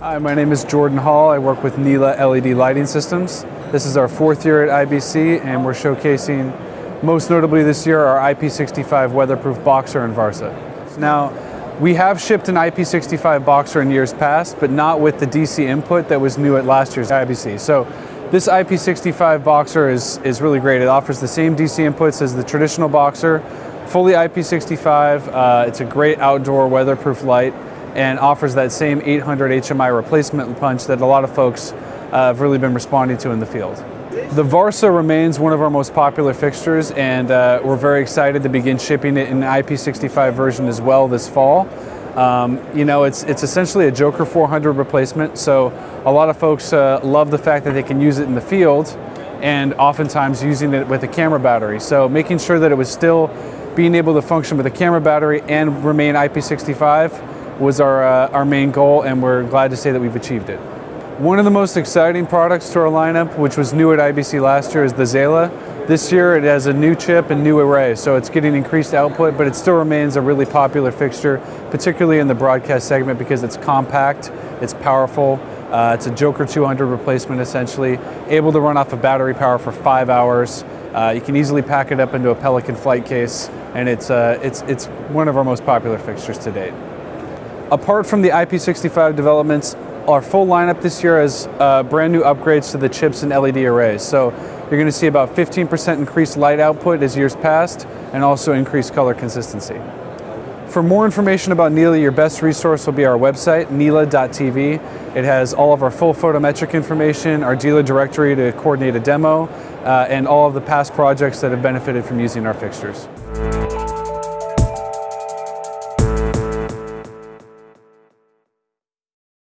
Hi, my name is Jordan Hall. I work with NILA LED Lighting Systems. This is our fourth year at IBC and we're showcasing, most notably this year, our IP65 weatherproof boxer and Varsa. Now, we have shipped an IP65 boxer in years past, but not with the DC input that was new at last year's IBC. So this IP65 boxer is, is really great. It offers the same DC inputs as the traditional boxer, fully IP65. Uh, it's a great outdoor weatherproof light and offers that same 800 HMI replacement punch that a lot of folks uh, have really been responding to in the field. The Varsa remains one of our most popular fixtures and uh, we're very excited to begin shipping it in IP65 version as well this fall. Um, you know, it's, it's essentially a Joker 400 replacement, so a lot of folks uh, love the fact that they can use it in the field and oftentimes using it with a camera battery. So making sure that it was still being able to function with a camera battery and remain IP65 was our, uh, our main goal and we're glad to say that we've achieved it. One of the most exciting products to our lineup, which was new at IBC last year, is the Zaila. This year it has a new chip and new array, so it's getting increased output, but it still remains a really popular fixture, particularly in the broadcast segment because it's compact, it's powerful, uh, it's a Joker 200 replacement essentially, able to run off of battery power for five hours. Uh, you can easily pack it up into a Pelican flight case, and it's, uh, it's, it's one of our most popular fixtures to date. Apart from the IP65 developments, our full lineup this year has uh, brand new upgrades to the chips and LED arrays. So you're going to see about 15% increased light output as years passed and also increased color consistency. For more information about NILA, your best resource will be our website, nila.tv. It has all of our full photometric information, our dealer directory to coordinate a demo, uh, and all of the past projects that have benefited from using our fixtures.